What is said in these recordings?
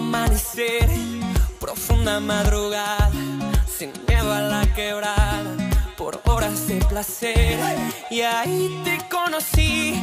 amanecer, profunda madrugada, sin miedo a la quebrada, por horas de placer. Y ahí te conocí,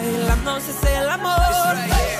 Bailándonos es el amor.